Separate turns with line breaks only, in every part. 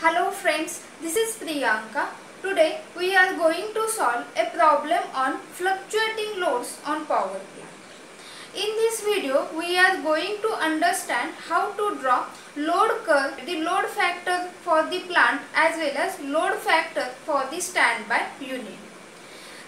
Hello friends, this is Priyanka. Today we are going to solve a problem on fluctuating loads on power plant. In this video we are going to understand how to draw load curve, the load factor for the plant as well as load factor for the standby unit.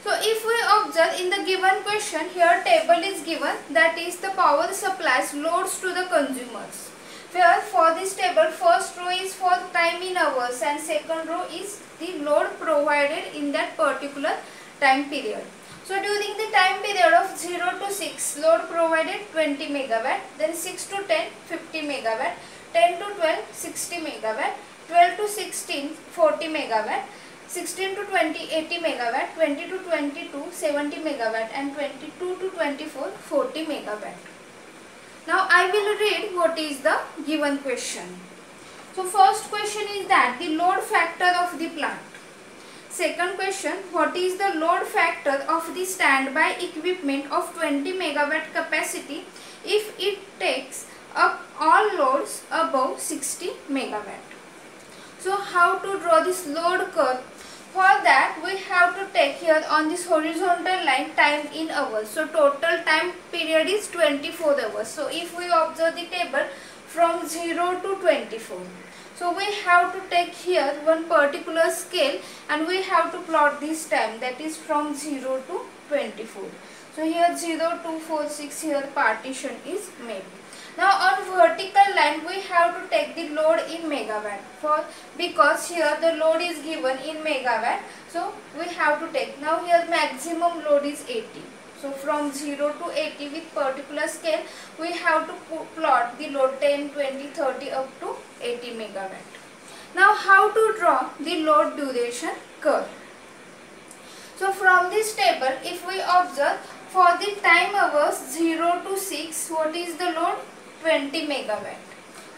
So if we observe in the given question here table is given that is the power supplies loads to the consumers. Where for this table first row is for time in hours and second row is the load provided in that particular time period. So during the time period of 0 to 6 load provided 20 megawatt then 6 to 10 50 megawatt 10 to 12 60 megawatt 12 to 16 40 megawatt 16 to 20 80 megawatt 20 to 22 70 megawatt and 22 to 24 40 megawatt now i will read what is the given question. So first question is that the load factor of the plant. Second question what is the load factor of the standby equipment of 20 megawatt capacity if it takes up all loads above 60 megawatt? So how to draw this load curve for that we have to take here on this horizontal line time in hours. So total time period is 24 hours. So if we observe the table from 0 to 24. So we have to take here one particular scale and we have to plot this time that is from 0 to 24. So here 0, 2, 4, 6 here partition is made. Now on vertical line we have to take the load in megawatt for because here the load is given in megawatt. So we have to take now here maximum load is 80. So from 0 to 80 with particular scale we have to plot the load 10, 20, 30 up to 80 megawatt. Now how to draw the load duration curve. So from this table if we observe for the time hours 0 to 6 what is the load 20 megawatt.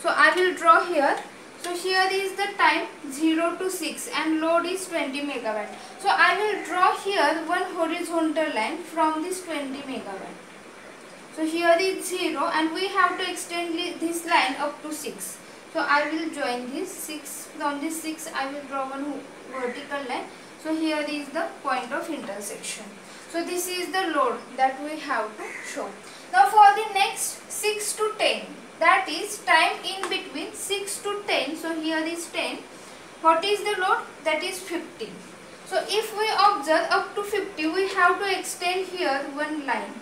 So I will draw here. So here is the time 0 to 6 and load is 20 megawatt. So I will draw here one horizontal line from this 20 megawatt. So here is 0 and we have to extend this line up to 6. So I will join this 6 from this 6 I will draw one vertical line. So here is the point of intersection. So this is the load that we have to show. Now for the next 6 to 10 that is time in between 6 to 10 so here is 10 what is the load? That is 50 so if we observe up to 50 we have to extend here one line.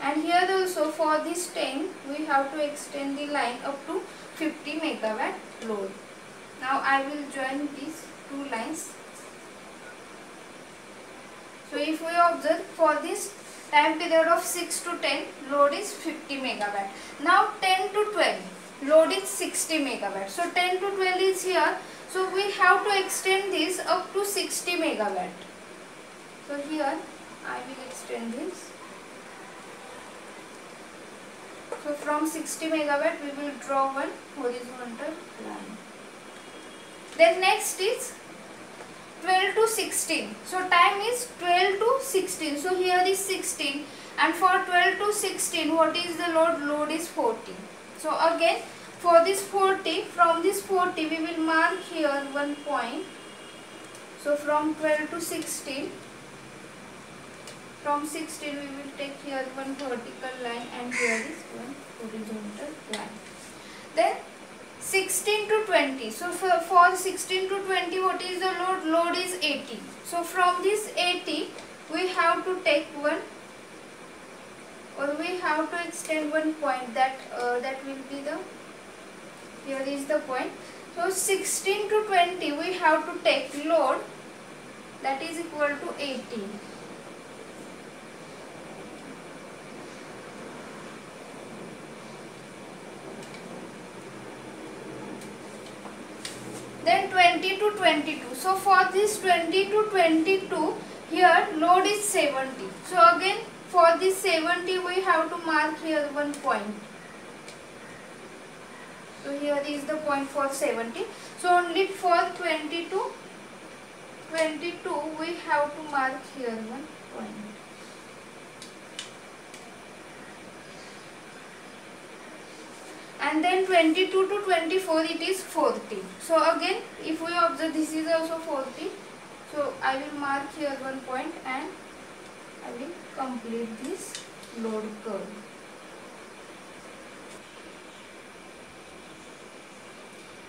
And here also for this 10 we have to extend the line up to 50 megawatt load. Now I will join these two lines. So if we observe for this time period of 6 to 10 load is 50 megawatt. Now 10 to 12 load is 60 megawatt. So 10 to 12 is here. So we have to extend this up to 60 megawatt. So here I will extend this. So from 60 megawatt we will draw one horizontal line. Then next is 12 to 16. So time is 12 to 16. So here is 16 and for 12 to 16 what is the load? Load is 40. So again for this 40 from this 40 we will mark here one point. So from 12 to 16 from 16 we will take here one vertical line and here is one horizontal line. Then 16 to 20. So for, for 16 to 20 what is the load? Load is 80. So from this 80 we have to take one or we have to extend one point that uh, that will be the here is the point. So 16 to 20 we have to take load that is equal to 80. then 20 to 22 so for this 20 to 22 here load is 70 so again for this 70 we have to mark here one point. So here is the point for 70 so only for 20 to 22 we have to mark here one point and then 22 to 24 it is 40 so again if we observe this is also 40 so I will mark here one point and I will complete this load curve.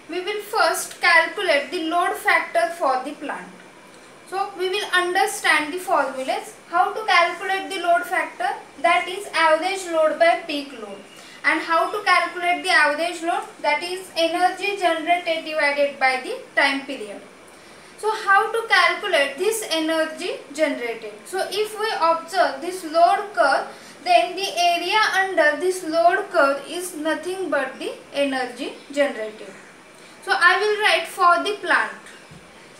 We will first calculate the load factor for the plant. So we will understand the formulas. How to calculate the load factor? That is average load by peak load and how to calculate the average load that is energy generated divided by the time period. So how to calculate this energy generated? So if we observe this load curve then the area under this load curve is nothing but the energy generated. So I will write for the plant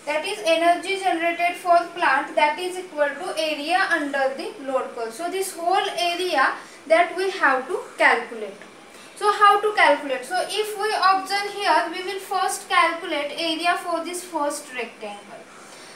that is energy generated for plant that is equal to area under the load curve. So this whole area that we have to calculate. So how to calculate? So if we observe here, we will first calculate area for this first rectangle.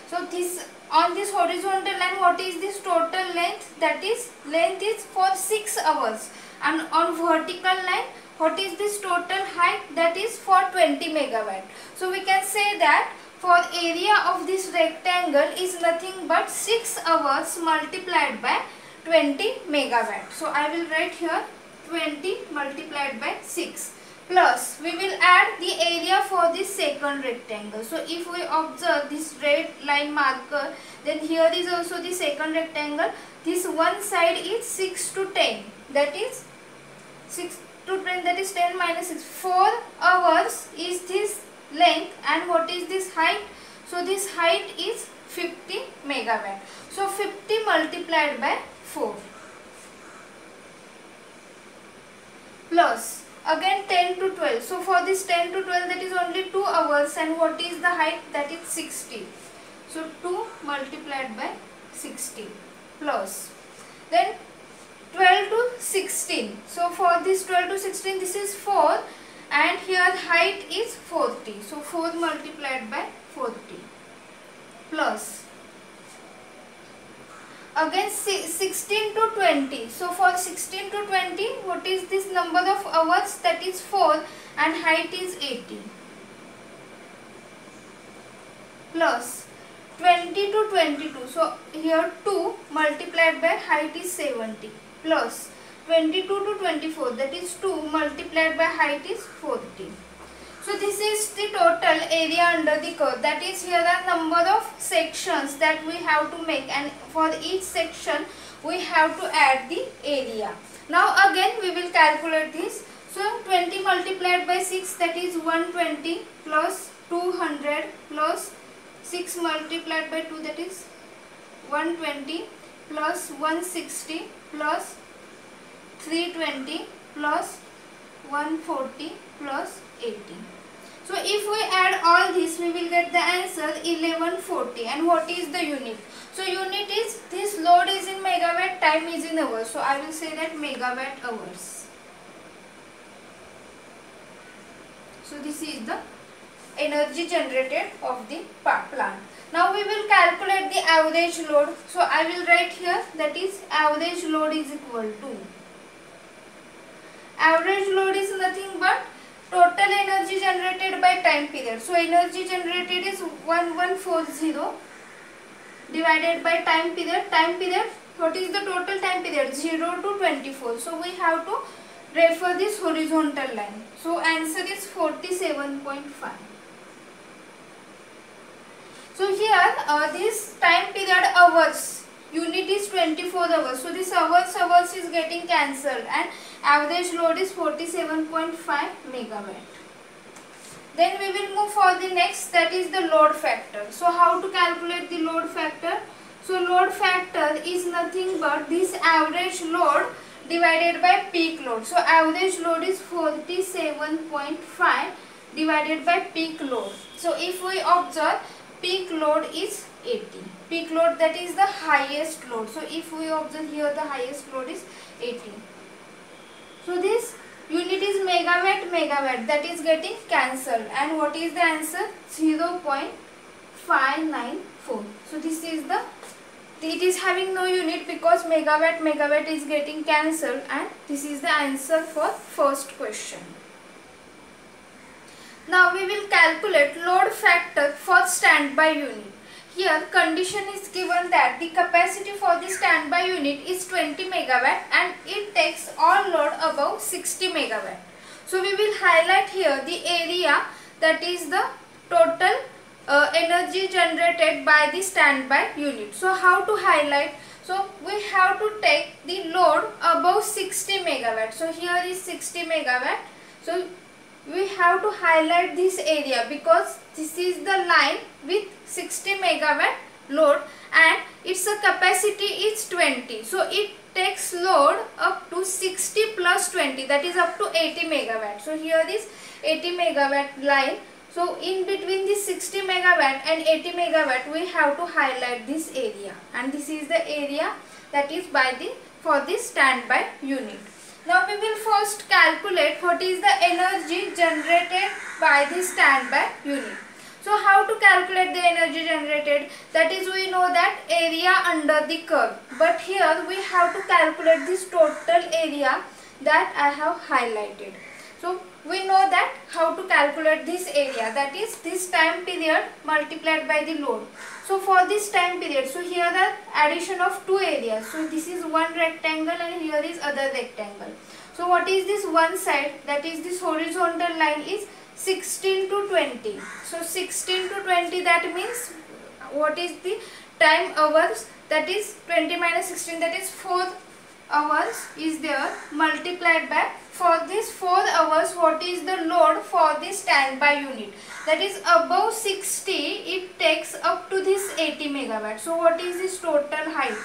So this on this horizontal line, what is this total length? That is length is for 6 hours. And on vertical line, what is this total height? That is for 20 megawatt. So we can say that for area of this rectangle is nothing but 6 hours multiplied by 20 megawatt. So I will write here 20 multiplied by 6 plus we will add the area for this second rectangle. So if we observe this red line marker then here is also the second rectangle. This one side is 6 to 10 that is 6 to 10 that is 10 minus 6. 4 hours is this length and what is this height? So this height is 50 megawatt. So 50 multiplied by 4. plus again 10 to 12 so for this 10 to 12 that is only 2 hours. And what is the height? That is 60 so 2 multiplied by 60 plus. Then 12 to 16 so for this 12 to 16 this is 4 and here height is 40 so 4 multiplied by 40 plus again 16 to 20 so for 16 to 20 what is this number of hours? That is 4 and height is 80 plus 20 to 22 so here 2 multiplied by height is 70 plus 22 to 24 that is 2 multiplied by height is 40 so this is the total area under the curve. That is here are number of sections that we have to make and for each section we have to add the area. Now again we will calculate this. So 20 multiplied by 6 that is 120 plus 200 plus 6 multiplied by 2 that is 120 plus 160 plus 320 plus 140 plus 80. So if we add all this, we will get the answer 1140. And what is the unit? So unit is, this load is in megawatt, time is in hours. So I will say that megawatt hours. So this is the energy generated of the plant. Now we will calculate the average load. So I will write here that is average load is equal to. Average load is nothing but total energy generated by time period. So energy generated is 1140 divided by time period. Time period, what is the total time period? 0 to 24. So we have to refer this horizontal line. So answer is 47.5. So here uh, this time period hours unit is 24 hours. So this hours hours is getting cancelled and average load is 47.5 megawatt. Then we will move for the next that is the load factor. So how to calculate the load factor? So load factor is nothing but this average load divided by peak load. So average load is 47.5 divided by peak load. So if we observe peak load is 80. Peak load that is the highest load. So if we observe here the highest load is 80. So this unit is megawatt megawatt that is getting cancelled. And what is the answer? 0.594 so this is the it is having no unit because megawatt megawatt is getting cancelled. And this is the answer for first question. Now we will calculate load factor for standby unit. Here condition is given that the capacity for the standby unit is 20 megawatt and it above 60 megawatt. So we will highlight here the area that is the total uh, energy generated by the standby unit. So how to highlight? So we have to take the load above 60 megawatt. So here is 60 megawatt. So we have to highlight this area because this is the line with 60 megawatt load and its capacity is 20 so it takes load up to 60 plus 20 that is up to 80 megawatt. So here is 80 megawatt line. So in between this 60 megawatt and 80 megawatt we have to highlight this area. And this is the area that is by the for this standby unit. Now we will first calculate what is the energy generated by the standby unit. So how to calculate the energy generated? That is we know that area under the curve. But here we have to calculate this total area that I have highlighted. So we know that how to calculate this area that is this time period multiplied by the load. So for this time period, so here the addition of two areas. So this is one rectangle and here is other rectangle. So what is this one side that is this horizontal line is 16 to 20. So 16 to 20 that means what is the time hours? That is 20 minus 16 that is 4 hours is there multiplied by for this 4 hours what is the load for this standby unit? That is above 60 it takes up to this 80 megawatt. So what is this total height?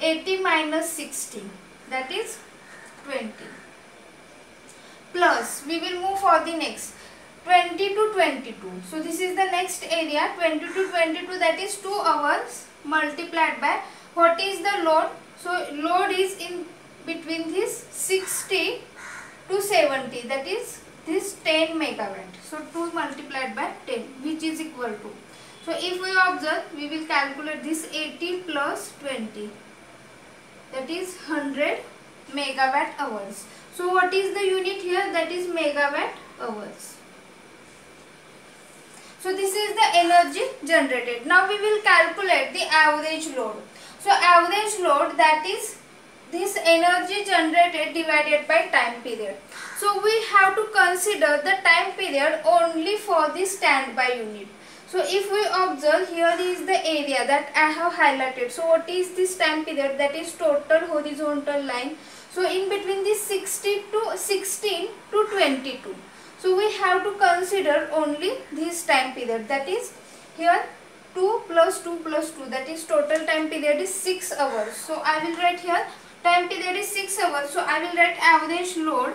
80 minus 60 that is 20 plus we will move for the next 20 to 22 so this is the next area 20 to 22 that is 2 hours multiplied by what is the load so load is in between this 60 to 70 that is this 10 megawatt. So 2 multiplied by 10 which is equal to. So if we observe we will calculate this 80 plus 20 that is 100 megawatt hours. So what is the unit here that is megawatt hours. So this is the energy generated. Now we will calculate the average load. So average load that is this energy generated divided by time period. So we have to consider the time period only for the standby unit. So if we observe here is the area that I have highlighted. So what is this time period that is total horizontal line. So in between this 60 to 16 to 22. So we have to consider only this time period that is here 2 plus 2 plus 2 that is total time period is 6 hours. So I will write here time period is 6 hours. So I will write average load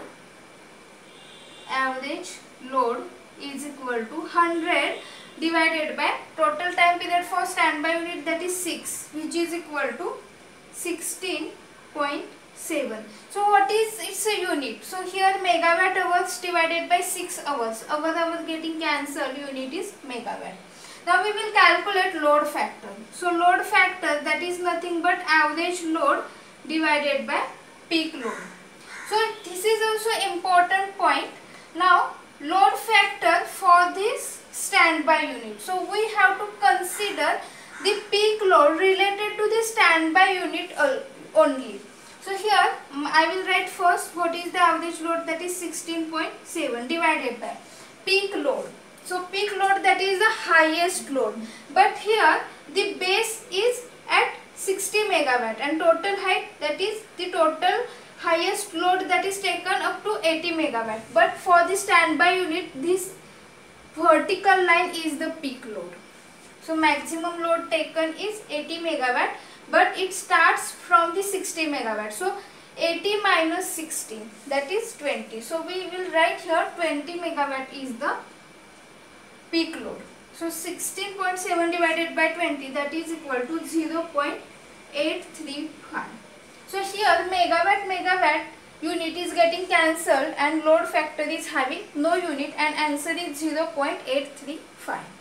average load is equal to 100 divided by total time period for standby unit that is 6 which is equal to 16.7. So what is its a unit? So here megawatt hours divided by 6 hours. Hour hours getting cancelled unit is megawatt. Now we will calculate load factor. So load factor that is nothing but average load divided by peak load. So this is also important point. Now load factor for this standby unit. So we have to consider the peak load related to the standby unit only. Here I will write first what is the average load that is 16.7 divided by peak load. So peak load that is the highest load. But here the base is at 60 megawatt and total height that is the total highest load that is taken up to 80 megawatt. But for the standby unit this vertical line is the peak load. So maximum load taken is 80 megawatt but it starts from the 60 megawatt. So 80 minus 60 that is 20. So we will write here 20 megawatt is the peak load. So 16.7 divided by 20 that is equal to 0.835. So here megawatt megawatt unit is getting cancelled and load factor is having no unit and answer is 0.835.